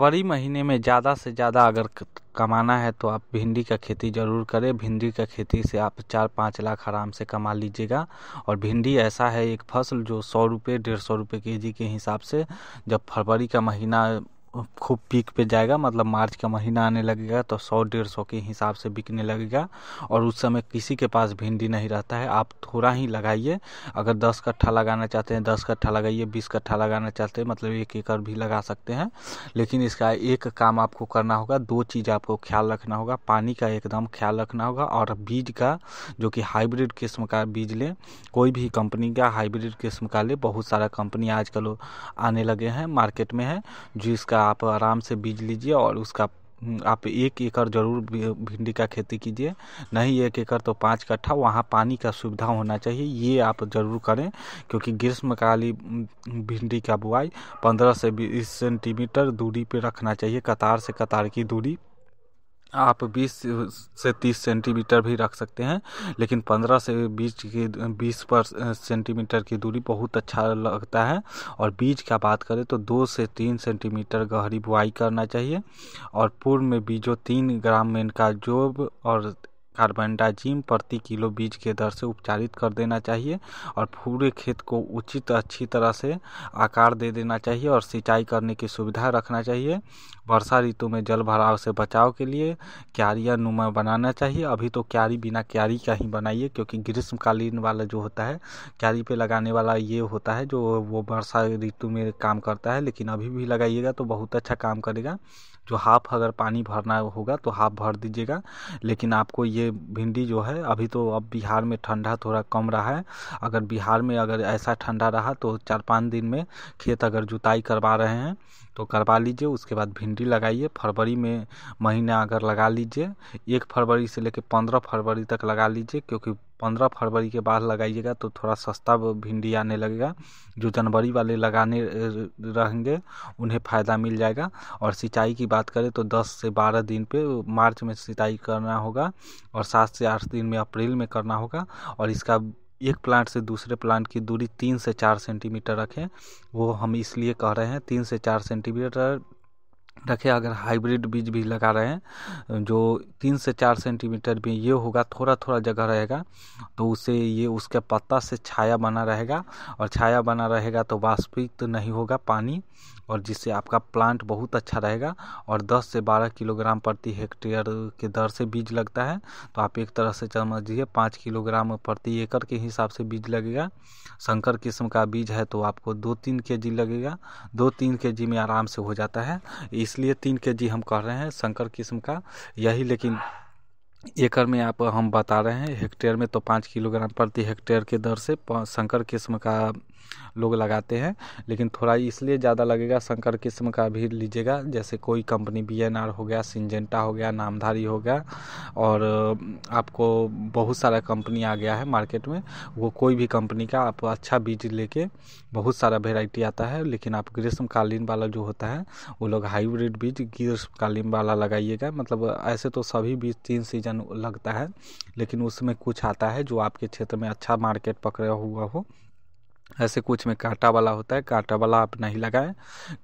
फरवरी महीने में ज़्यादा से ज़्यादा अगर कमाना है तो आप भिंडी का खेती ज़रूर करें। भिंडी का खेती से आप चार पाँच लाख आराम से कमा लीजिएगा। और भिंडी ऐसा है, एक फ़सल जो सौ रुपये, डेढ़ सौ रुपये के जी के हिसाब से जब फरवरी का महीना खूब पीक पे जाएगा मतलब मार्च का महीना आने लगेगा तो सौ, डेढ़ सौ के हिसाब से बिकने लगेगा। और उस समय किसी के पास भिंडी नहीं रहता है, आप थोड़ा ही लगाइए। अगर दस कट्ठा लगाना चाहते हैं, दस कट्ठा लगाइए, बीस कट्ठा लगाना चाहते हैं मतलब एक एकड़ भी लगा सकते हैं। लेकिन इसका एक काम आपको करना होगा, दो चीज़ आपको ख्याल रखना होगा, पानी का एकदम ख्याल रखना होगा, और बीज का, जो कि हाइब्रिड किस्म का बीज लें, कोई भी कंपनी का हाइब्रिड किस्म का ले, बहुत सारा कंपनी आजकल आने लगे हैं, मार्केट में है, जिसका आप आराम से बीज लीजिए और उसका आप एक एकड़ ज़रूर भिंडी का खेती कीजिए। नहीं एक एकड़ तो पाँच कट्ठा, वहाँ पानी का सुविधा होना चाहिए, ये आप ज़रूर करें, क्योंकि ग्रीष्मकाली भिंडी का बुआई पंद्रह से बीस सेंटीमीटर दूरी पे रखना चाहिए, कतार से कतार की दूरी। आप 20 से 30 सेंटीमीटर भी रख सकते हैं, लेकिन 15 से 20 की 20 पर सेंटीमीटर की दूरी बहुत अच्छा लगता है। और बीज का बात करें तो दो से तीन सेंटीमीटर गहरी बुआई करना चाहिए। और पूर्व में बीजों तीन ग्राम मेन का जोब और कार्बनडाजिम प्रति किलो बीज के दर से उपचारित कर देना चाहिए और पूरे खेत को उचित, अच्छी तरह से आकार दे देना चाहिए और सिंचाई करने की सुविधा रखना चाहिए। वर्षा ऋतु में जल भराव से बचाव के लिए क्यारियाँ नुमा बनाना चाहिए। अभी तो क्यारी बिना क्यारी का ही बनाइए, क्योंकि ग्रीष्मकालीन वाला जो होता है, क्यारी पे लगाने वाला ये होता है जो वो वर्षा ऋतु में काम करता है, लेकिन अभी भी लगाइएगा तो बहुत अच्छा काम करेगा। जो हाफ़ अगर पानी भरना होगा तो हाफ़ भर दीजिएगा, लेकिन आपको ये भिंडी जो है, अभी तो अब बिहार में ठंडा थोड़ा कम रहा है। अगर बिहार में अगर ऐसा ठंडा रहा तो चार पाँच दिन में खेत अगर जुताई करवा रहे हैं तो करवा लीजिए, उसके बाद भिंडी लगाइए। फरवरी में महीना अगर लगा लीजिए, एक फरवरी से लेकर पंद्रह फरवरी तक लगा लीजिए, क्योंकि पंद्रह फरवरी के बाद लगाइएगा तो थोड़ा सस्ता भिंडी आने लगेगा। जो जनवरी वाले लगाने रहेंगे, उन्हें फ़ायदा मिल जाएगा। और सिंचाई की बात करें तो दस से बारह दिन पे मार्च में सिंचाई करना होगा और सात से आठ दिन में अप्रैल में करना होगा। और इसका एक प्लांट से दूसरे प्लांट की दूरी तीन से चार सेंटीमीटर रखें, वो हम इसलिए कह रहे हैं तीन से चार सेंटीमीटर रखें, अगर हाइब्रिड बीज भी लगा रहे हैं, जो तीन से चार सेंटीमीटर में ये होगा थोड़ा थोड़ा जगह रहेगा तो उसे, ये उसके पत्ता से छाया बना रहेगा, और छाया बना रहेगा तो वाष्पित तो नहीं होगा पानी, और जिससे आपका प्लांट बहुत अच्छा रहेगा, और 10 से 12 किलोग्राम प्रति हेक्टेयर के दर से बीज लगता है तो आप एक तरह से समझिए, पाँच किलोग्राम प्रति एकड़ के हिसाब से बीज लगेगा, संकर किस्म का बीज है तो आपको दो तीन के लगेगा, दो तीन के में आराम से हो जाता है इसलिए तीन के जी हम कह रहे हैं संकर किस्म का, यही लेकिन एकड़ में आप, हम बता रहे हैं, हेक्टेयर में तो पाँच किलोग्राम प्रति हेक्टेयर के दर से संकर किस्म का लोग लगाते हैं, लेकिन थोड़ा इसलिए ज़्यादा लगेगा शंकर किस्म का भी लीजिएगा, जैसे कोई कंपनी बी एन आर हो गया सिंजेंटा हो गया, नामधारी हो गया, और आपको बहुत सारा कंपनी आ गया है मार्केट में, वो कोई भी कंपनी का आप अच्छा बीज लेके बहुत सारा वेराइटी आता है, लेकिन आप ग्रीष्मकालीन वाला जो होता है, वो लोग हाइब्रिड बीज ग्रीष्मकालीन वाला लगाइएगा मतलब ऐसे तो सभी बीज तीन सीज़न लगता है, लेकिन उसमें कुछ आता है जो आपके क्षेत्र में अच्छा मार्केट पकड़ा हुआ हो ऐसे कुछ में कांटा वाला होता है कांटा वाला आप नहीं लगाएँ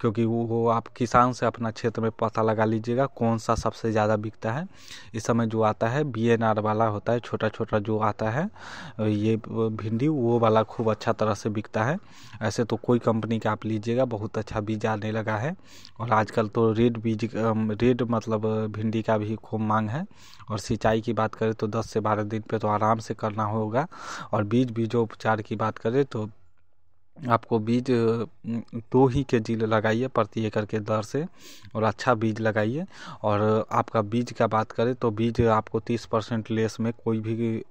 क्योंकि वो, आप किसान से अपना क्षेत्र में पता लगा लीजिएगा कौन सा सबसे ज़्यादा बिकता है। इस समय जो आता है बी एन आर वाला होता है छोटा छोटा जो आता है ये भिंडी वो वाला खूब अच्छा तरह से बिकता है। ऐसे तो कोई कंपनी का आप लीजिएगा बहुत अच्छा बीज आने लगा है और आजकल तो रेड बीज रेड मतलब भिंडी का भी खूब मांग है। और सिंचाई की बात करें तो दस से बारह दिन पे तो आराम से करना होगा और बीज बीजोपचार की बात करें तो आपको बीज दो ही के जी लगाइए, प्रति एकड़ के दर से, और अच्छा बीज लगाइए। और आपका बीज का बात करें तो बीज आपको तीस परसेंट लेस में कोई भी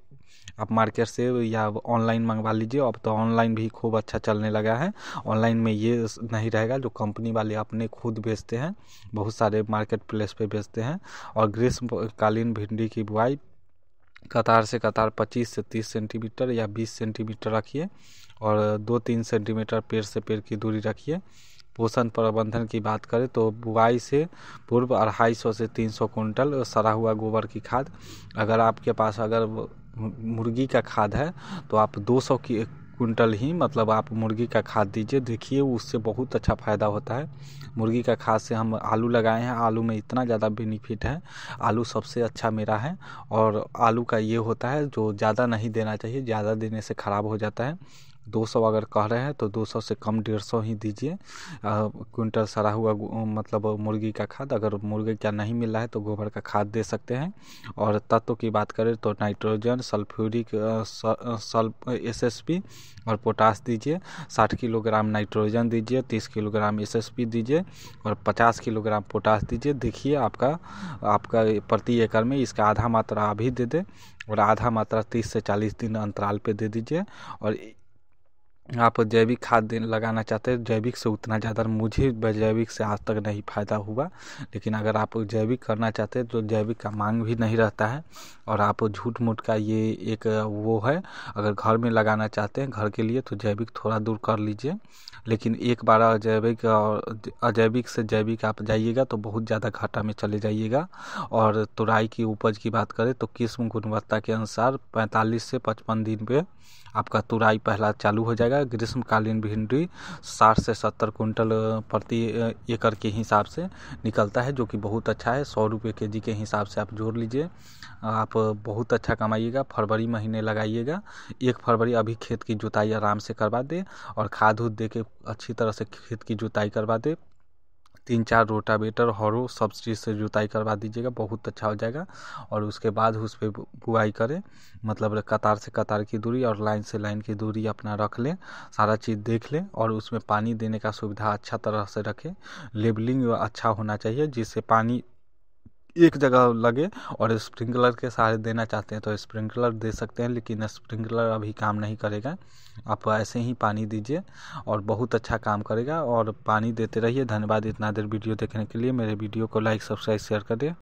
आप मार्केट से या ऑनलाइन मंगवा लीजिए। अब तो ऑनलाइन भी खूब अच्छा चलने लगा है। ऑनलाइन में ये नहीं रहेगा। जो कंपनी वाले अपने खुद बेचते हैं, बहुत सारे मार्केट प्लेस पे बेचते हैं। और ग्रीष्मकालीन भिंडी की बुआई कतार से कतार 25 से 30 सेंटीमीटर या 20 सेंटीमीटर रखिए और दो तीन सेंटीमीटर पेड़ से पेड़ की दूरी रखिए। पोषण प्रबंधन की बात करें तो बुआई से पूर्व अढ़ाई सौ से तीन सौ कुंटल सड़ा हुआ गोबर की खाद। अगर आपके पास अगर मुर्गी का खाद है तो आप 200 की कुंटल ही मतलब आप मुर्गी का खाद दीजिए। देखिए, उससे बहुत अच्छा फ़ायदा होता है। मुर्गी का खाद से हम आलू लगाए हैं। आलू में इतना ज़्यादा बेनिफिट है। आलू सबसे अच्छा मेरा है। और आलू का ये होता है, जो ज़्यादा नहीं देना चाहिए, ज़्यादा देने से ख़राब हो जाता है। दो सौ अगर कह रहे हैं तो दो सौ से कम डेढ़ सौ ही दीजिए। क्विंटल सड़ा हुआ मतलब मुर्गी का खाद, अगर मुर्गी का नहीं मिल रहा है तो गोबर का खाद दे सकते हैं। और तत्व की बात करें तो nitrogen, sulphuric sulph, S S P और पोटास दीजिए। साठ किलोग्राम नाइट्रोजन दीजिए, तीस किलोग्राम एस एस पी दीजिए और पचास किलोग्राम पोटास दीजिए। देखिए आपका आपका प्रति एकड़ में इसका आधा मात्रा अभी दे दे और आधा मात्रा तीस से चालीस दिन अंतराल पे दे दीजिए। और आप जैविक खाद लगाना चाहते हैं, जैविक से उतना ज़्यादा मुझे जैविक से आज तक नहीं फ़ायदा हुआ। लेकिन अगर आप जैविक करना चाहते हैं तो जैविक का मांग भी नहीं रहता है। और आप झूठ मूठ का ये एक वो है, अगर घर में लगाना चाहते हैं, घर के लिए तो जैविक थोड़ा दूर कर लीजिए। लेकिन एक बार अजैविक और अजैविक से जैविक आप जाइएगा तो बहुत ज़्यादा घाटा में चले जाइएगा। और तुराई की उपज की बात करें तो किस्म गुणवत्ता के अनुसार पैंतालीस से पचपन दिन पे आपका तुराई पहला चालू हो जाएगा। ग्रीष्मकालीन भिंडी साठ से सत्तर कुंटल प्रति एकड़ के हिसाब से निकलता है, जो कि बहुत अच्छा है। सौ रुपये के जी के हिसाब से आप जोड़ लीजिए। आप बहुत अच्छा कमाइएगा, फरवरी महीने लगाइएगा। एक फरवरी अभी खेत की जुताई आराम से करवा दे और खाद उद दे के अच्छी तरह से खेत की जुताई करवा दे। तीन चार रोटावेटर हरो सब चीज़ से जुताई करवा दीजिएगा, बहुत अच्छा हो जाएगा। और उसके बाद उस पर बुआई करें मतलब कतार से कतार की दूरी और लाइन से लाइन की दूरी अपना रख लें, सारा चीज़ देख लें और उसमें पानी देने का सुविधा अच्छा तरह से रखें। लेबलिंग अच्छा होना चाहिए, जिससे पानी एक जगह लगे और स्प्रिंकलर के सहारे देना चाहते हैं तो स्प्रिंकलर दे सकते हैं, लेकिन स्प्रिंकलर अभी काम नहीं करेगा। आप ऐसे ही पानी दीजिए और बहुत अच्छा काम करेगा और पानी देते रहिए। धन्यवाद इतना देर वीडियो देखने के लिए। मेरे वीडियो को लाइक, सब्सक्राइब, शेयर कर दिए।